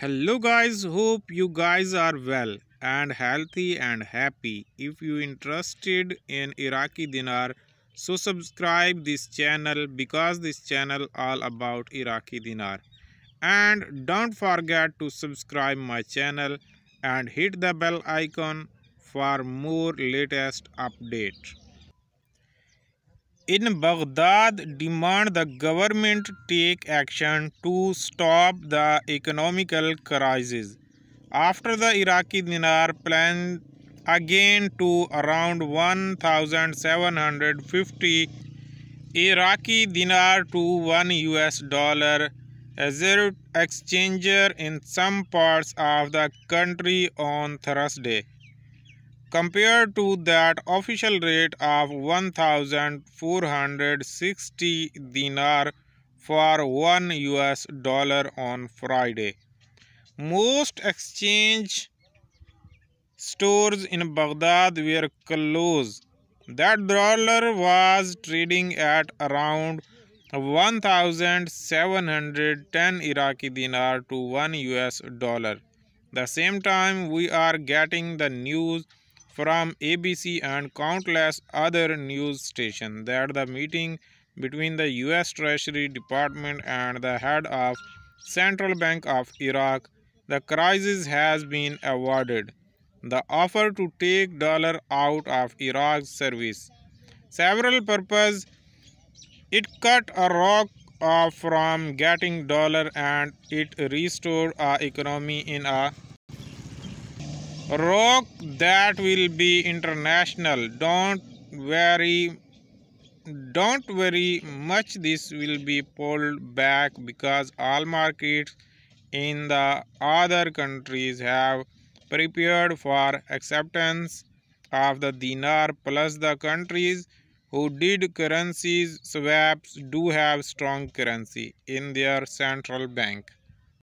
hello guys. Hope you guys are well and healthy and happy. If you interested in iraqi dinar so subscribe this channel because this channel all about iraqi dinar. And don't forget to subscribe my channel and hit the bell icon for more latest update in Baghdad demand the government take action to stop the economical crisis. After the Iraqi dinar plunged again to around 1750 Iraqi dinar to 1 US dollar a exchanger in some parts of the country on Thursday compared to that official rate of 1460 dinar for 1 US dollar on Friday. Most exchange stores in Baghdad were closed. That dollar was trading at around 1710 Iraqi dinar to 1 US dollar. The same time we are getting the news from ABC and countless other news stations that the meeting between the US Treasury Department and the head of Central Bank of Iraq, the crisis has been avoided. The offer to take dollar out of Iraq's service. Several purpose it cut Iraq off from getting dollar and it restored our economy in a Iraq that will be international. Don't worry don't worry much this will be pulled back because all markets in the other countries have prepared for acceptance of the dinar plus the countries who did currencies swaps do have strong currency in their central bank